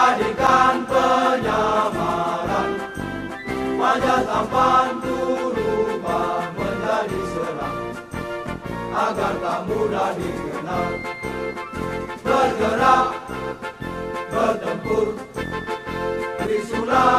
jadikan penyamaran. Wajah tampan berubah menjadi senang. Agar tak mudah dikenal. Bergerak, bertempur, disulap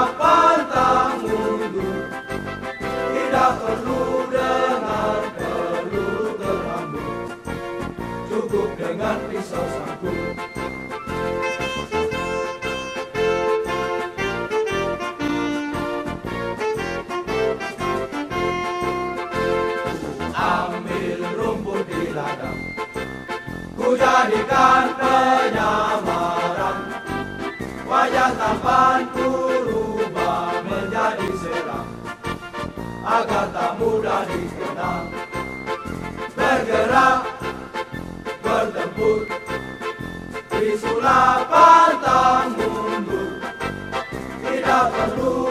jadikan penyamaran. Wajah tampanku rubah menjadi seram. Agar tak mudah dikenal Bergerak, bertempur. Di sulapan tak mundur. Tidak perlu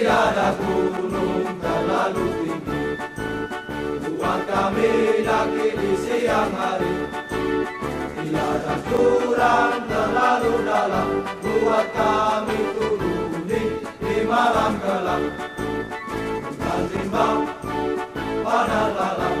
tiada gunung terlalu tinggi buat kami daki di siang hari Tiada kurang terlalu dalam Buat kami turun di e malam gelap Dan timbang pada lalang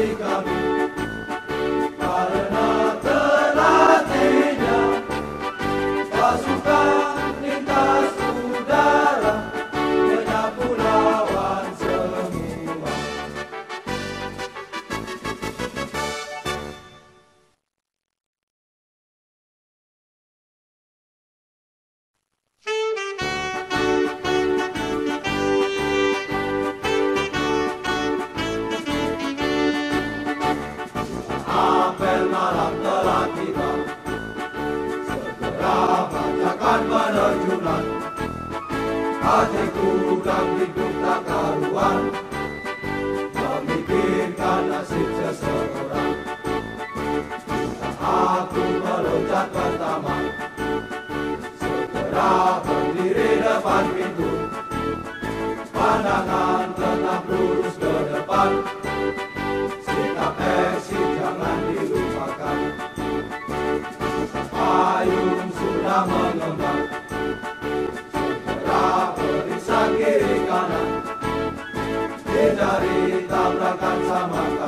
Africa. mengembang Segera berisak kiri kanan. Hindari tabrakan sama.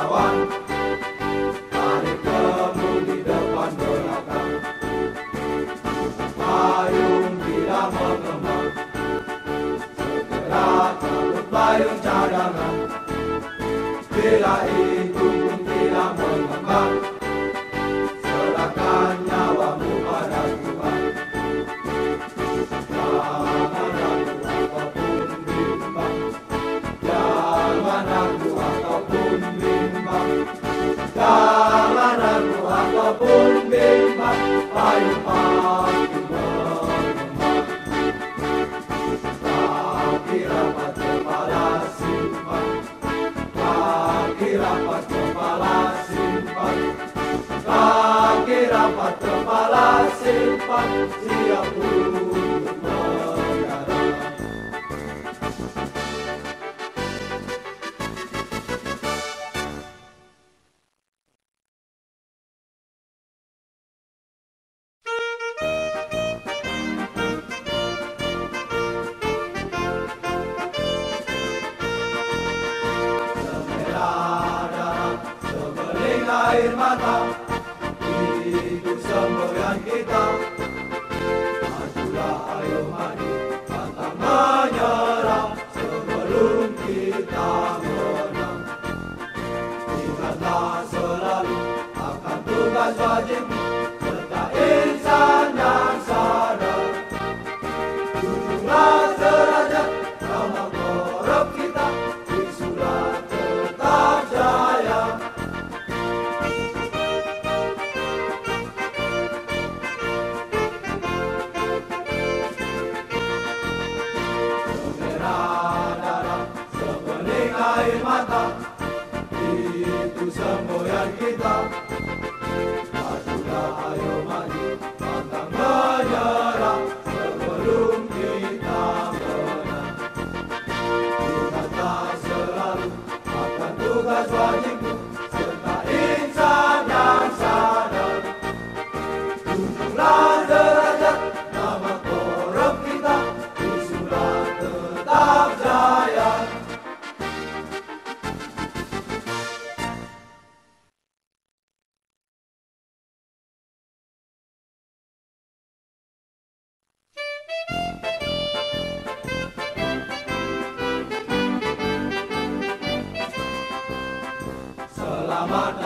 rapat kepala simpan Lagi rapat kepala simpan. Lagi rapat kepala simpan. Mama.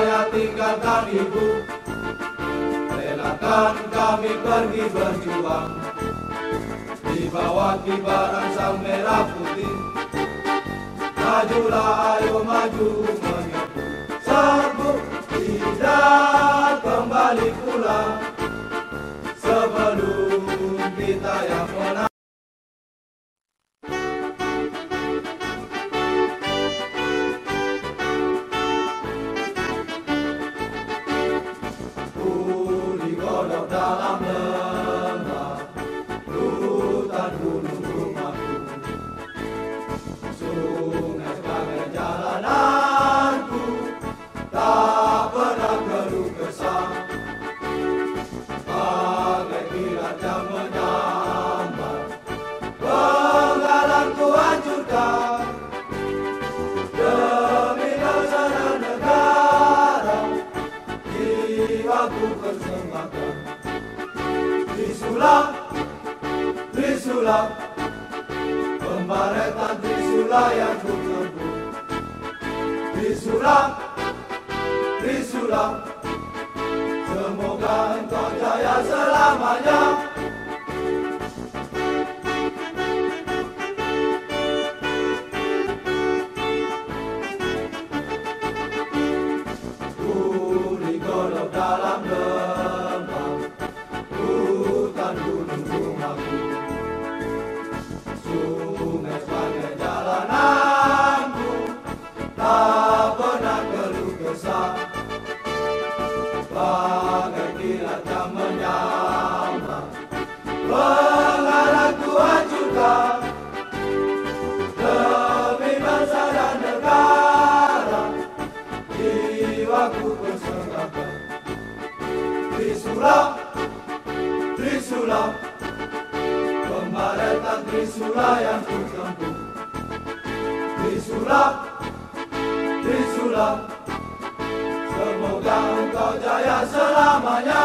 saya tinggalkan ibu. Relakan kami pergi berjuang. Di bawah kibaran sang merah putih. Majulah ayo maju. semata Trisula Trisula Pembaretan Trisula yang ku tempuh. Trisula Trisula Semoga engkau jaya selamanya. Bagai kilat yang menyambar Pengarahku hancurkan Demi bangsa dan negara jiwaku bersenggakan Trisula, Trisula Pembaretan Trisula yang ku tempuh Trisula, Trisula Semoga engkau jaya selamanya